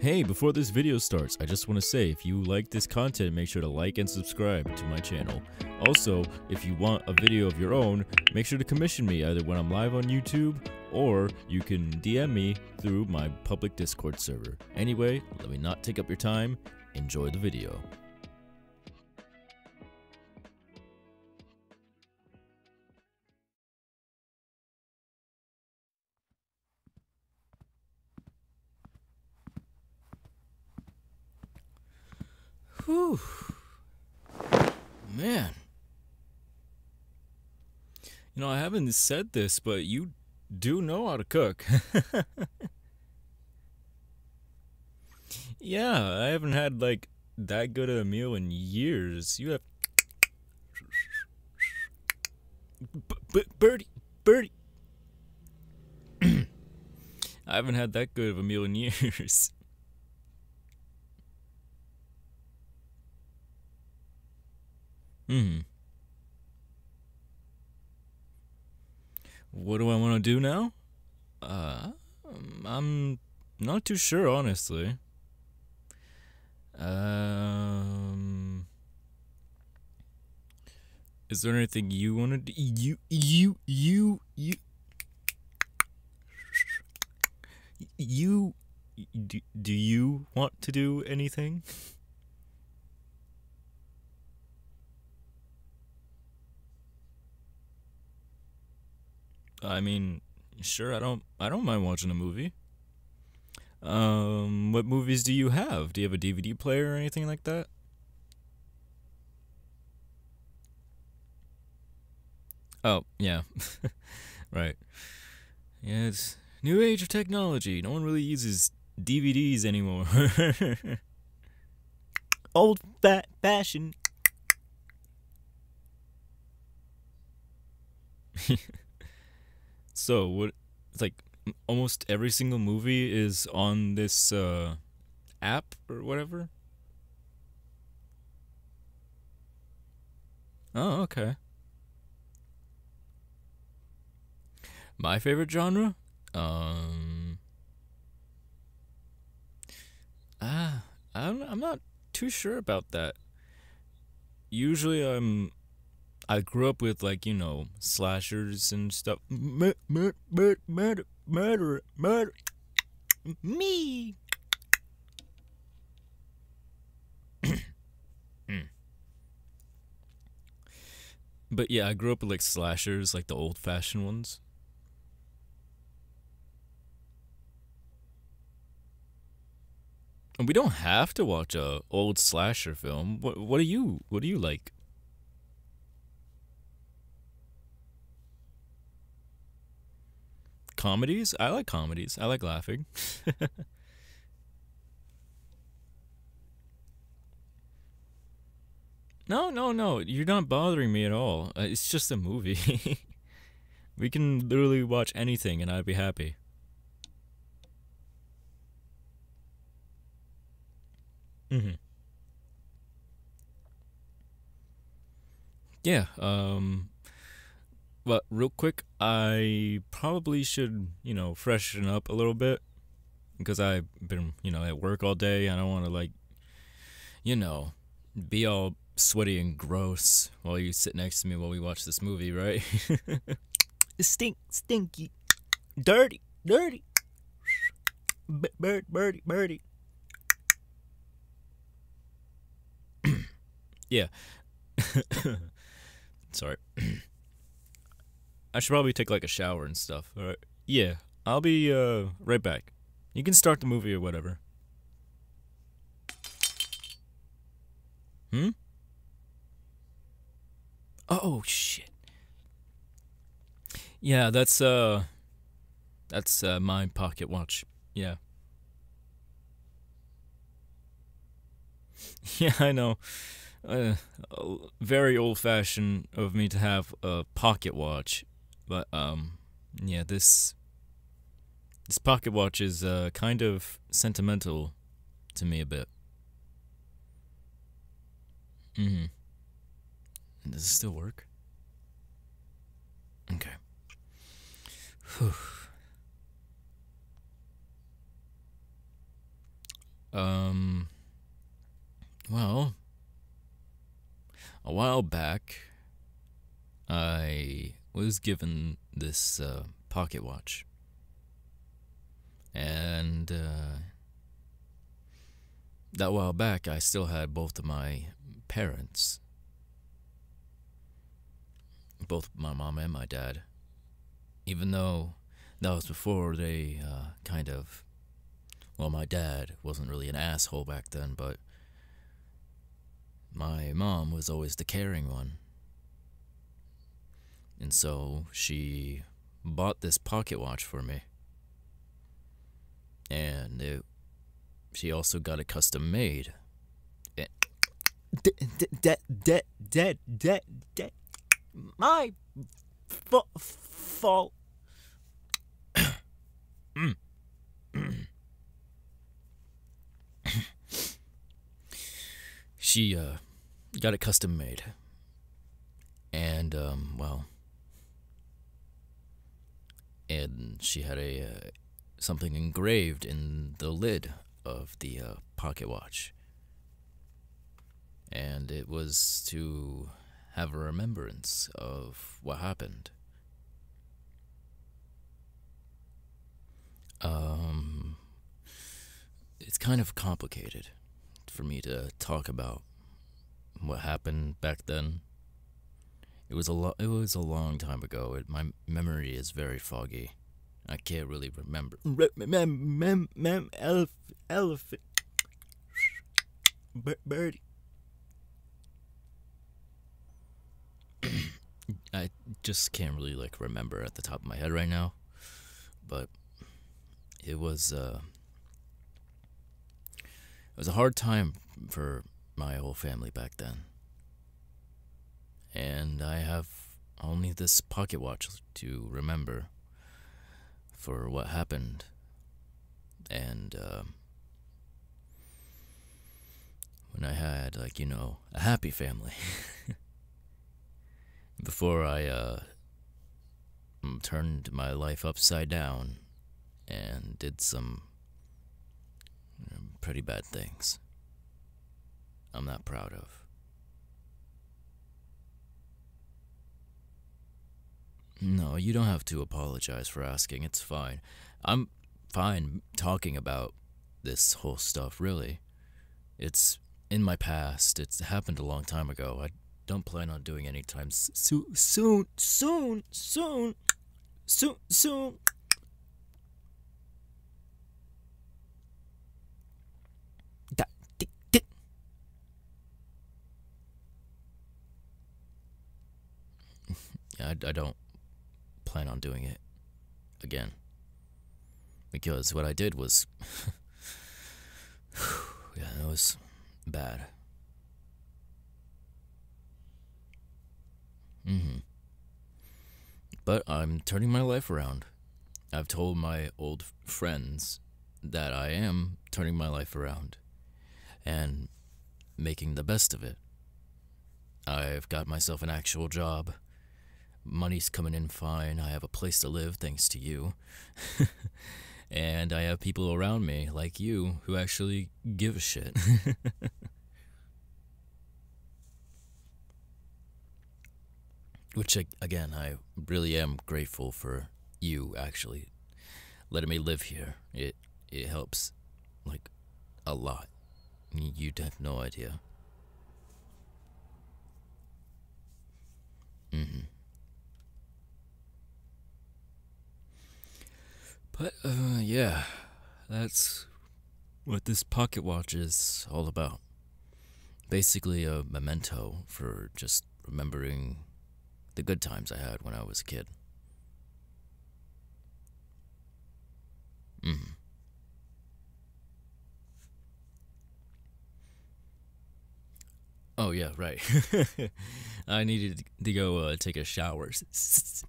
Hey, before this video starts, I just want to say if you like this content, make sure to like and subscribe to my channel. Also, if you want a video of your own, make sure to commission me either when I'm live on YouTube or you can DM me through my public Discord server. Anyway, let me not take up your time. Enjoy the video. Whew. Man. You know, I haven't said this, but you do know how to cook. yeah, I haven't had like that good of a meal in years. You have B- Birdie, Birdie. I haven't had that good of a meal in years. Hmm. What do I want to do now? Uh, I'm not too sure, honestly. Um, is there anything you want to do? You, you, you, you, you, do, do you want to do anything? I mean, sure, I don't I don't mind watching a movie. Um, what movies do you have? Do you have a DVD player or anything like that? Oh, yeah. right. Yeah, it's new age of technology. No one really uses DVDs anymore. Old fat fashion. So what? It's like almost every single movie is on this uh, app or whatever. Oh, okay. My favorite genre? Um. Ah, I'm I'm not too sure about that. Usually, I'm I grew up with like you know slashers and stuff. Murder, murder, murder, murder, murder. Me. but yeah, I grew up with like slashers, like the old-fashioned ones. And we don't have to watch a old slasher film. What what do you what do you like? Comedies. I like comedies. I like laughing. no, no, no. You're not bothering me at all. Uh, it's just a movie. we can literally watch anything and I'd be happy. Mhm. Yeah, um but real quick, I probably should, you know, freshen up a little bit because I've been, you know, at work all day. I don't want to like, you know, be all sweaty and gross while you sit next to me while we watch this movie, right? Stink, stinky, dirty, dirty. bird, birdie, birdie. yeah. Sorry. I should probably take like a shower and stuff. All right. Yeah, I'll be uh right back. You can start the movie or whatever. Hmm? Oh shit. Yeah, that's uh that's uh my pocket watch. Yeah. Yeah, I know. Uh, very old fashioned of me to have a pocket watch but um, yeah, this this pocket watch is uh, kind of sentimental to me a bit. Mm-hmm. Does it still work? Okay. Whew. Um. Well, a while back, I was given this uh, pocket watch, and uh, that while back, I still had both of my parents, both my mom and my dad, even though that was before they uh, kind of well, my dad wasn't really an asshole back then, but my mom was always the caring one. And so she bought this pocket watch for me. And it, she also got it custom made. Dead, dead, dead, dead, dead. My fault. she uh, got it custom made. And, um, well, and she had a uh, something engraved in the lid of the uh, pocket watch. And it was to have a remembrance of what happened. Um, it's kind of complicated for me to talk about what happened back then. It was a lo- it was a long time ago. It, my memory is very foggy. I can't really remember. Mem, mem, mem, mem, elephant, elephant. Bir- birdie. I just can't really like remember at the top of my head right now. But it was uh it was a hard time for my whole family back then. And I have only this pocket watch to remember for what happened. And uh, when I had like, you know, a happy family. Before I uh turned my life upside down and did some um, pretty bad things. I'm not proud of. No, you don't have to apologize for asking. It's fine. I'm fine talking about this whole stuff, really. It's in my past. It's happened a long time ago. I don't plan on doing any time Soon, soon, soon, soon, soon, soon. I, I don't plan on doing it again. Because what I did was. yeah, it was bad. hmm. But I'm turning my life around. I've told my old friends that I am turning my life around and making the best of it. I've got myself an actual job. Money's coming in fine. I have a place to live thanks to you. and I have people around me like you who actually give a shit. Which, again, I really am grateful for you actually letting me live here. It it helps like a lot. You'd have no idea. hmm But uh, yeah, that's what this pocket watch is all about. Basically, a memento for just remembering the good times I had when I was a kid. hmm Oh yeah, right. I needed to go uh, take a shower. S-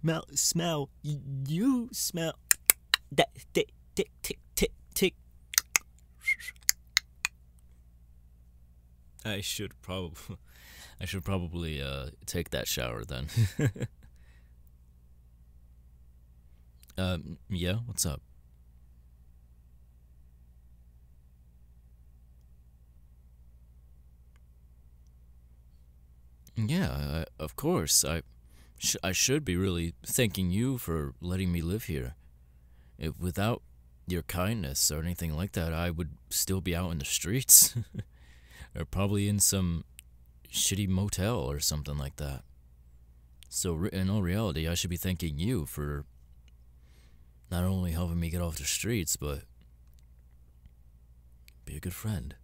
Smell, smell. You smell that tick tick tick tick tick. I should probably, I should probably uh, take that shower then. um, yeah, what's up? Yeah, I, of course. I, sh I should be really thanking you for letting me live here. If without your kindness or anything like that, I would still be out in the streets, or probably in some shitty motel or something like that. So, in all reality, I should be thanking you for not only helping me get off the streets, but be a good friend.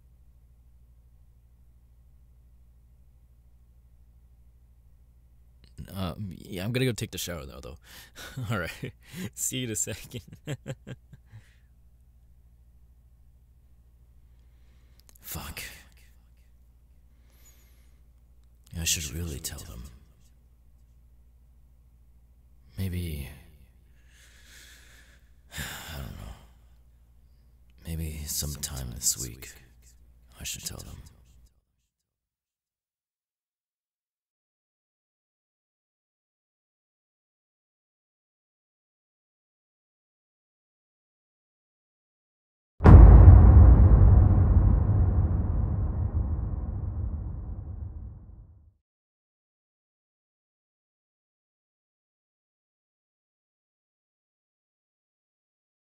Um, yeah, I'm gonna go take the shower though. All right, see you in a second. Fuck. I should really tell them. Maybe. I don't know. Maybe sometime this week, I should tell them.